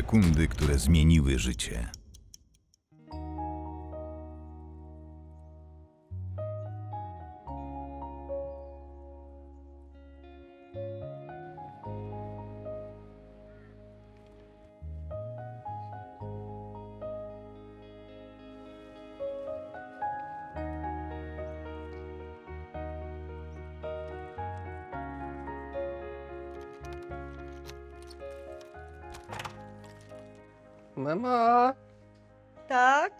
Sekundy, które zmieniły życie. Mama, Tak?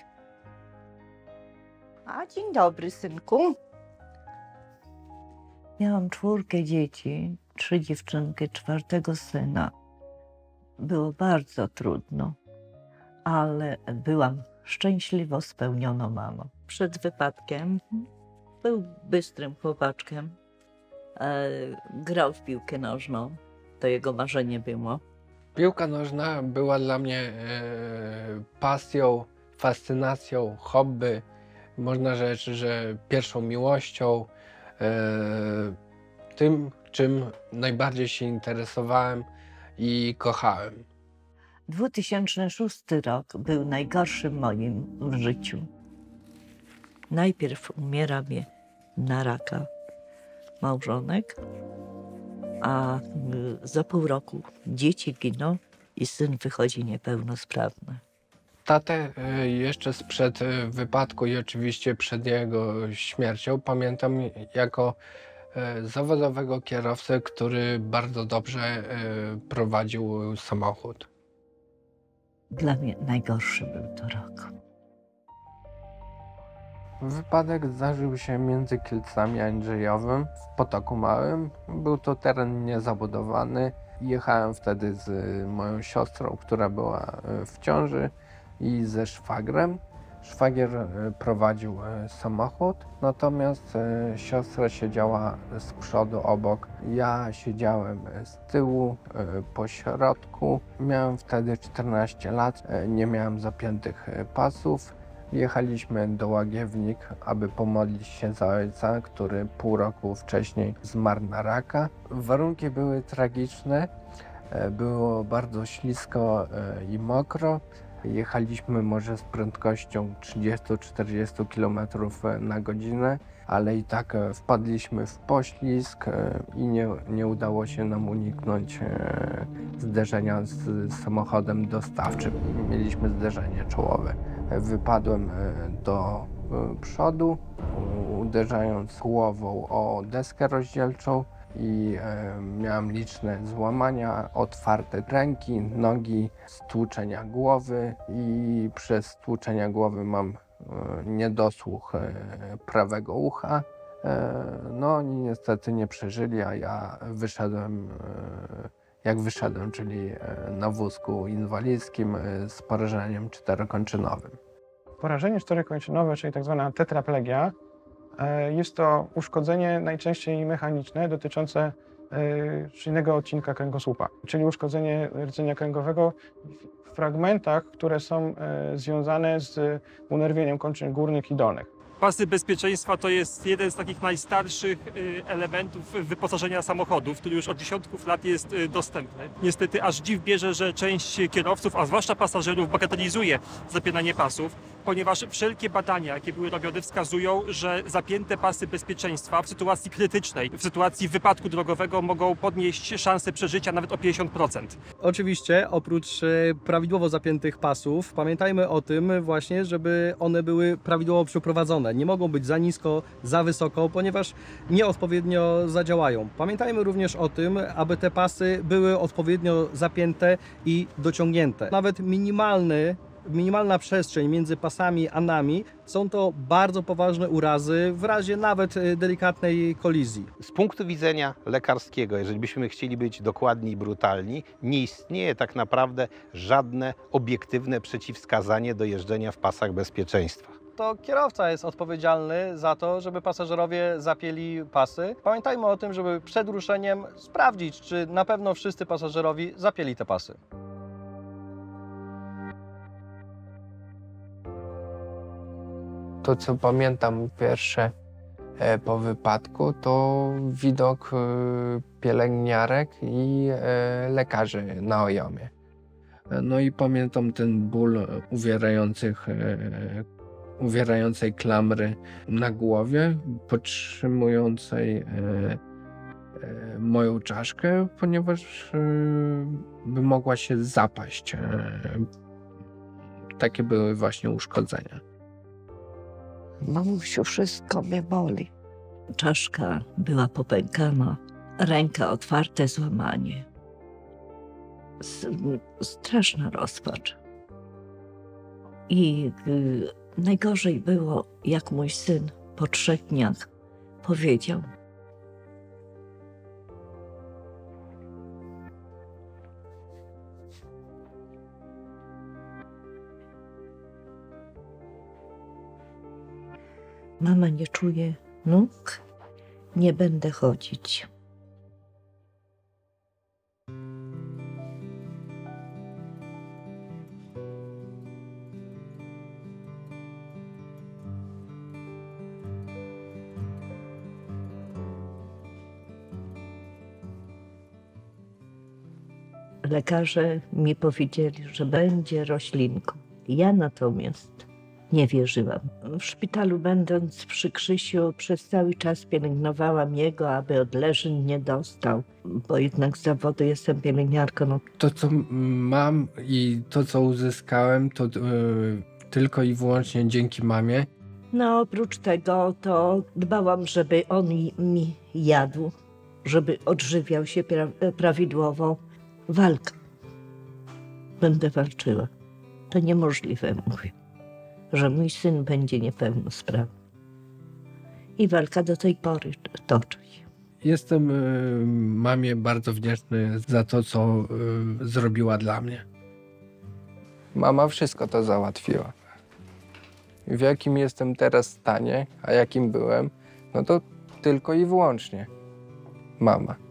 A dzień dobry, synku. Miałam czwórkę dzieci, trzy dziewczynki, czwartego syna. Było bardzo trudno, ale byłam szczęśliwo spełnioną mamą. Przed wypadkiem był bystrym chłopaczkiem. E, grał w piłkę nożną. To jego marzenie było. Piłka nożna była dla mnie e, pasją, fascynacją, hobby. Można rzec, że pierwszą miłością, e, tym, czym najbardziej się interesowałem i kochałem. 2006 rok był najgorszym moim w życiu. Najpierw umiera mnie na raka małżonek, a y, za pół roku dzieci giną i syn wychodzi niepełnosprawny. Tatę e, jeszcze sprzed e, wypadku i oczywiście przed jego śmiercią pamiętam jako zawodowego kierowcę, który bardzo dobrze prowadził samochód. Dla mnie najgorszy był to rok. Wypadek zdarzył się między Kielcami a Andrzejowym w Potoku Małym. Był to teren niezabudowany. Jechałem wtedy z moją siostrą, która była e, w ciąży i ze szwagrem. Szwagier e, prowadził samochód, natomiast siostra siedziała z przodu obok. Ja siedziałem z tyłu, po środku. Miałem wtedy 14 lat, nie miałem zapiętych pasów. Jechaliśmy do Łagiewnik, aby pomodlić się za ojca, który pół roku wcześniej zmarł na raka. Warunki były tragiczne, e, było bardzo ślisko e, i mokro. Jechaliśmy może z prędkością 30-40 km na godzinę, ale i tak e, wpadliśmy w poślizg e, i nie, nie udało się nam uniknąć e, zderzenia z samochodem dostawczym. Mieliśmy zderzenie czołowe. Wypadłem e, do e, przodu, uderzając głową o deskę rozdzielczą i e, miałem liczne złamania, otwarte ręki, nogi, stłuczenia głowy i przez stłuczenia głowy mam e, niedosłuch e, prawego ucha. E, No oni niestety nie przeżyli, a ja wyszedłem e, jak wyszedłem, czyli e, na wózku inwalidzkim z porażeniem czterokończynowym. Porażenie czterokończynowe, czyli tak zwana tetraplegia, jest to uszkodzenie najczęściej mechaniczne dotyczące e, czynnego odcinka kręgosłupa, czyli uszkodzenie rdzenia kręgowego w fragmentach, które są e, związane z unerwieniem kończyn górnych i dolnych. Pasy bezpieczeństwa to jest jeden z takich najstarszych elementów wyposażenia samochodów, który już od dziesiątków lat jest dostępny. Niestety aż dziw bierze, że część kierowców, a zwłaszcza pasażerów, bagatelizuje zapinanie pasów, ponieważ wszelkie badania, jakie były robione, wskazują, że zapięte pasy bezpieczeństwa w sytuacji krytycznej, w sytuacji wypadku drogowego mogą podnieść szanse przeżycia nawet o 50%. Oczywiście, oprócz e, prawidłowo zapiętych pasów, pamiętajmy o tym właśnie, żeby one były prawidłowo przeprowadzone. Nie mogą być za nisko, za wysoko, ponieważ nieodpowiednio zadziałają. Pamiętajmy również o tym, aby te pasy były odpowiednio zapięte i dociągnięte. Nawet minimalny minimalna przestrzeń między pasami a nami są to bardzo poważne urazy w razie nawet e, delikatnej kolizji. Z punktu widzenia lekarskiego, jeżeli byśmy chcieli być dokładni i brutalni, nie istnieje tak naprawdę żadne obiektywne przeciwwskazanie do jeżdżenia w pasach bezpieczeństwa. to kierowca jest odpowiedzialny za to, żeby pasażerowie zapięli pasy. Pamiętajmy o tym, żeby przed ruszeniem sprawdzić, czy na pewno wszyscy pasażerowi zapięli te pasy. To, co pamiętam pierwsze e, po wypadku, to widok e, pielęgniarek i e, lekarzy na ojomie. No i pamiętam ten ból uwierających, uwierającej klamry na głowie, podtrzymującej moją czaszkę, ponieważ by mogła się zapaść. Takie były właśnie uszkodzenia. Mamusiu, wszystko mnie boli. Czaszka była popękana, ręka otwarte złamanie. Straszna rozpacz. I y, najgorzej było, jak mój syn po trzech dniach powiedział: Mama nie czuje nóg, nie będę chodzić. Lekarze mi powiedzieli, że będzie roślinką. Ja natomiast nie wierzyłam. W szpitalu, będąc przy Krzysiu, przez cały czas pielęgnowałam jego, aby odleżeń nie dostał, bo jednak z zawodu jestem pielęgniarką. No, To, co mam i to, co uzyskałem, to e, tylko i wyłącznie dzięki mamie. no oprócz tego, to dbałam, żeby on mi- mi jadł, żeby odżywiał się pra- prawidłowo. Walka. Będę walczyła. To niemożliwe, mówię, że mój syn będzie niepełnosprawny. I walka do tej pory toczy się. Jestem e, mamie bardzo wdzięczny za to, co e, zrobiła dla mnie. Mama wszystko to załatwiła. W jakim jestem teraz stanie, a jakim byłem, no to tylko i wyłącznie mama.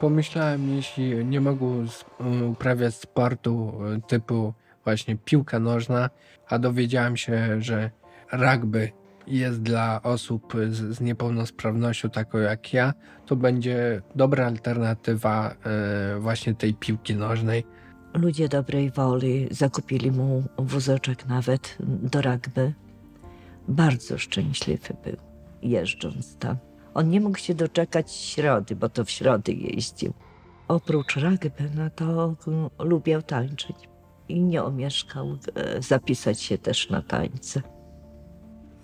Pomyślałem, jeśli nie mogę s- uprawiać sportu e, typu właśnie piłka nożna, a dowiedziałem się, że rugby jest dla osób z, niepełnosprawnością taką jak ja, to będzie dobra alternatywa e, właśnie tej piłki nożnej. Ludzie dobrej woli zakupili mu wózeczek nawet do rugby. Bardzo szczęśliwy był, jeżdżąc tam. On nie mógł się doczekać środy, bo to w środy jeździł. Oprócz rugby, no to lubiał tańczyć i nie omieszkał e, zapisać się też na tańce.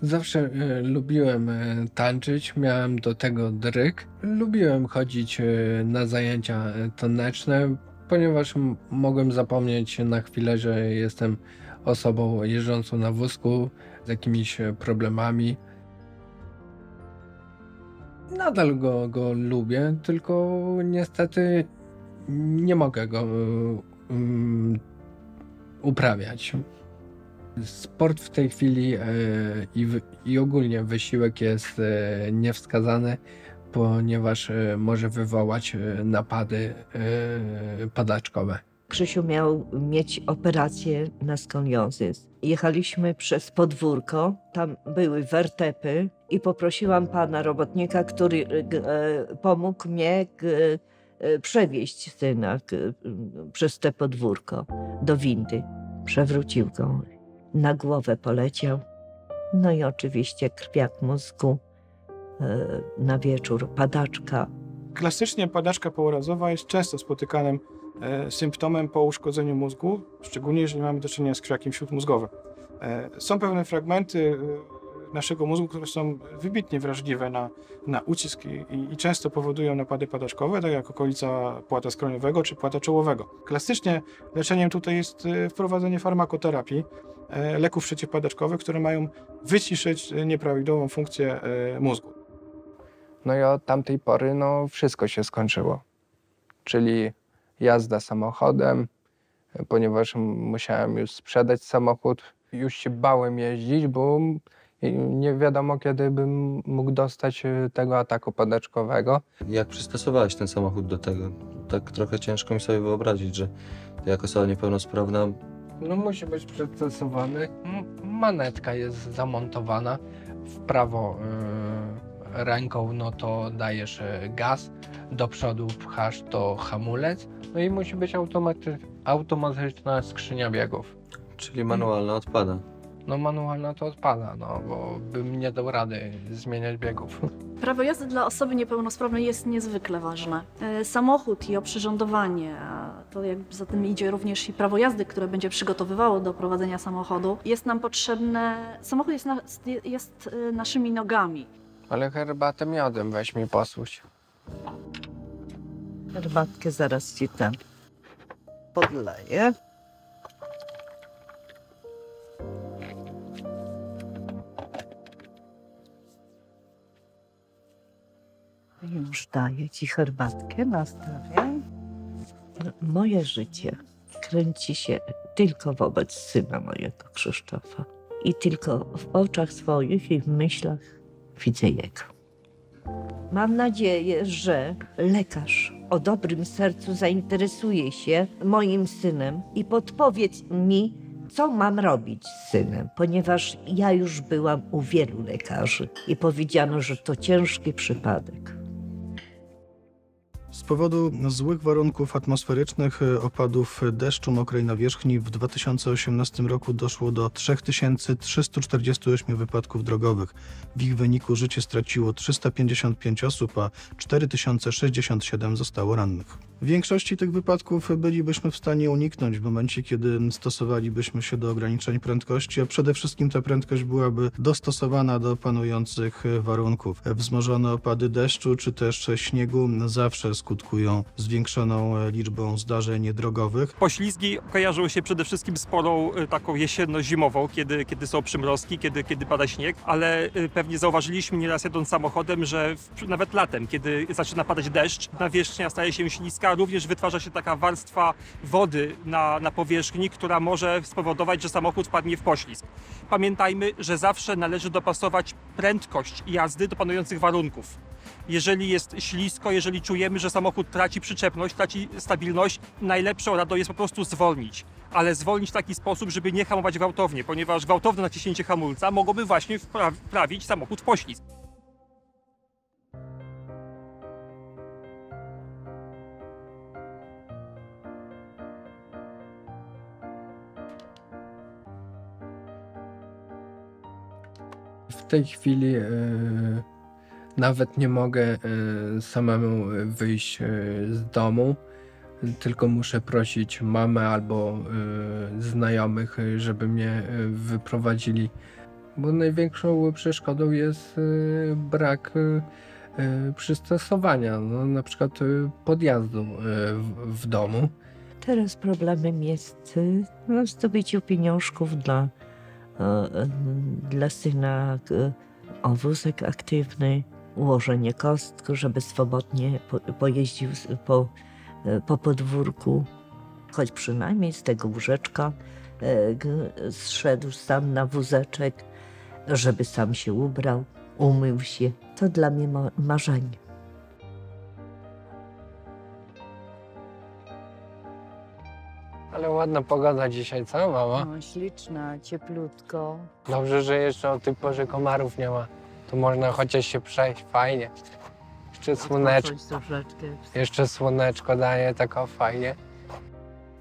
Zawsze e, lubiłem e, tańczyć, miałem do tego dryk. Lubiłem chodzić na zajęcia taneczne, ponieważ mogłem zapomnieć na chwilę, że jestem osobą jeżdżącą na wózku z jakimiś problemami. Nadal go, go lubię, tylko niestety nie mogę go mm, uprawiać. Sport w tej chwili e, i, w- i ogólnie wysiłek jest e, niewskazany, ponieważ e, może wywołać napady padaczkowe. Krzysiu miał mieć operację na skoliozys. Jechaliśmy przez podwórko, tam były wertepy i poprosiłam pana robotnika, który e, e, pomógł mnie e, przewieźć syna przez te podwórko do windy. Przewrócił go, na głowę poleciał. No i oczywiście krwiak mózgu, na wieczór padaczka, Klasycznie padaczka pourazowa jest często spotykanym e, symptomem po uszkodzeniu mózgu, szczególnie jeżeli mamy do czynienia z krzakiem śródmózgowym. E, są pewne fragmenty e, naszego mózgu, które są wybitnie wrażliwe na, na ucisk i, i często powodują napady padaczkowe, tak jak okolica płata skroniowego czy płata czołowego. Klasycznie leczeniem tutaj jest wprowadzenie farmakoterapii, leków przeciwpadaczkowych, które mają wyciszyć nieprawidłową funkcję mózgu. No i od tamtej pory no, wszystko się skończyło. Czyli jazda samochodem, ponieważ musiałem już sprzedać samochód. Już się bałem jeździć, bo nie wiadomo kiedy bym mógł dostać e, tego ataku padaczkowego. Jak przystosowałeś ten samochód do tego? Tak trochę ciężko mi sobie wyobrazić, że jako osoba niepełnosprawna No musi być przystosowany. Manetka jest zamontowana w prawo y, ręką, no to dajesz y, gaz, do przodu pchasz to hamulec, no i musi być automaty- automatyczna skrzynia biegów. Czyli manualna odpada. No manualna to odpada, no bo bym nie dał rady zmieniać biegów. Prawo jazdy dla osoby niepełnosprawnej jest niezwykle ważne. E, Samochód i oprzyrządowanie, a to jakby za tym idzie również i prawo jazdy, które będzie przygotowywało do prowadzenia samochodu, jest nam potrzebne. Samochód jest, na, jest e, naszymi nogami. Ale herbatę miodem weź mi posłuchaj. Herbatkę zaraz ci tam podleję. Już daję ci herbatkę, nastawiam. No, Moje życie kręci się tylko wobec syna mojego Krzysztofa. I tylko w oczach swoich i w myślach widzę jego. Mam nadzieję, że lekarz o dobrym sercu zainteresuje się moim synem i podpowiedz mi, co mam robić z synem, ponieważ ja już byłam u wielu lekarzy i powiedziano, że to ciężki przypadek. Z powodu złych warunków atmosferycznych, e, opadów deszczu, mokrej nawierzchni w 2018 roku doszło do 3348 wypadków drogowych. W ich wyniku życie straciło 355 osób, a 4067 zostało rannych. W większości tych wypadków bylibyśmy w stanie uniknąć w momencie, kiedy stosowalibyśmy się do ograniczeń prędkości, a przede wszystkim ta prędkość byłaby dostosowana do panujących warunków. Wzmożone opady deszczu czy też śniegu zawsze skutkują zwiększoną liczbą zdarzeń drogowych. Poślizgi kojarzą się przede wszystkim z porą y, taką jesienno-zimową, kiedy, kiedy są przymrozki, kiedy, kiedy pada śnieg, ale y, pewnie zauważyliśmy nieraz jadąc samochodem, że w, nawet latem, kiedy zaczyna padać deszcz, nawierzchnia staje się śliska, również wytwarza się taka warstwa wody na, na powierzchni, która może spowodować, że samochód wpadnie w poślizg. Pamiętajmy, że zawsze należy dopasować prędkość jazdy do panujących warunków. Jeżeli jest ślisko, jeżeli czujemy, że samochód traci przyczepność, traci stabilność, najlepszą radą jest po prostu zwolnić. Ale zwolnić w taki sposób, żeby nie hamować gwałtownie, ponieważ gwałtowne naciśnięcie hamulca mogłoby właśnie wpra- wprawić samochód w poślizg. Tej chwili e, nawet nie mogę e, samemu wyjść e, z domu, tylko muszę prosić mamę albo znajomych, żeby mnie wyprowadzili. Bo największą przeszkodą jest brak przystosowania, no, na przykład podjazdu w, domu. Teraz problemem jest zdobycie pieniążków dla, dla syna, e, wózek aktywny, ułożenie kostku, żeby swobodnie po, pojeździł po, e, po podwórku, choć przynajmniej z tego łóżeczka e, zszedł sam na wózeczek, żeby sam się ubrał, umył się. To dla mnie ma- marzenie. Ładna pogoda dzisiaj, co mama? No, śliczna, cieplutko. Dobrze, że jeszcze o tej porze komarów nie ma. To można chociaż się przejść, fajnie. Jeszcze słoneczko, jeszcze słoneczko daje, tako fajnie.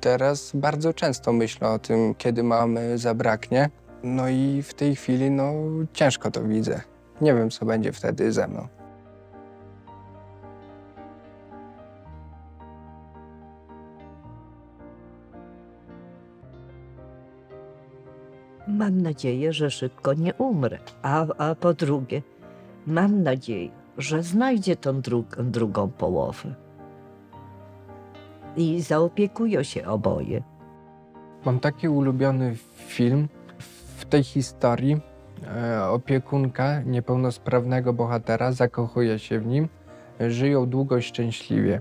Teraz bardzo często myślę o tym, kiedy mamy zabraknie. No i w tej chwili, no ciężko to widzę. Nie wiem, co będzie wtedy ze mną. Mam nadzieję, że szybko nie umrę. A, a po drugie, mam nadzieję, że znajdzie tą dru- drugą połowę. I zaopiekują się oboje. Mam taki ulubiony film. W tej historii e, opiekunka niepełnosprawnego bohatera zakochuje się w nim, żyją długo szczęśliwie.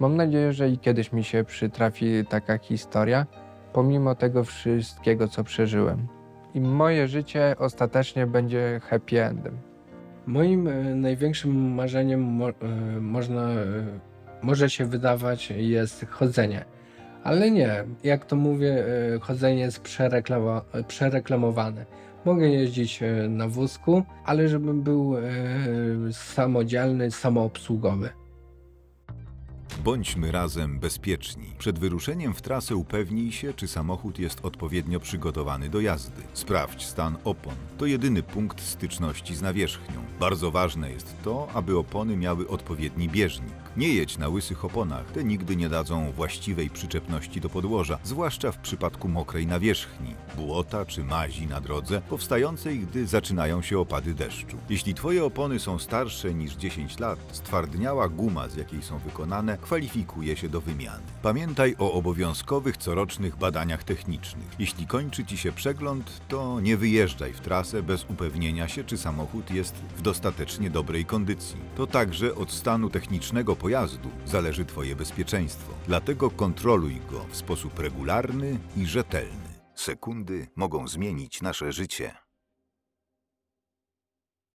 Mam nadzieję, że i kiedyś mi się przytrafi taka historia, pomimo tego wszystkiego, co przeżyłem. I moje życie ostatecznie będzie happy endem. Moim e, największym marzeniem mo, e, można, e, może się wydawać jest chodzenie. Ale nie, jak to mówię, chodzenie jest przereklamowane. Mogę jeździć na wózku, ale żebym był samodzielny, samoobsługowy. Bądźmy razem bezpieczni. Przed wyruszeniem w trasę upewnij się, czy samochód jest odpowiednio przygotowany do jazdy. Sprawdź stan opon. To jedyny punkt styczności z nawierzchnią. Bardzo ważne jest to, aby opony miały odpowiedni bieżnik. Nie jedź na łysych oponach, te nigdy nie dadzą właściwej przyczepności do podłoża, zwłaszcza w przypadku mokrej nawierzchni, błota czy mazi na drodze, powstającej, gdy zaczynają się opady deszczu. Jeśli twoje opony są starsze niż 10 lat, stwardniała guma, z jakiej są wykonane, kwalifikuje się do wymiany. Pamiętaj o obowiązkowych corocznych badaniach technicznych. Jeśli kończy ci się przegląd, to nie wyjeżdżaj w trasę bez upewnienia się, czy samochód jest w dostatecznie dobrej kondycji. To także od stanu technicznego pojazdu zależy twoje bezpieczeństwo. Dlatego kontroluj go w sposób regularny i rzetelny. Sekundy mogą zmienić nasze życie.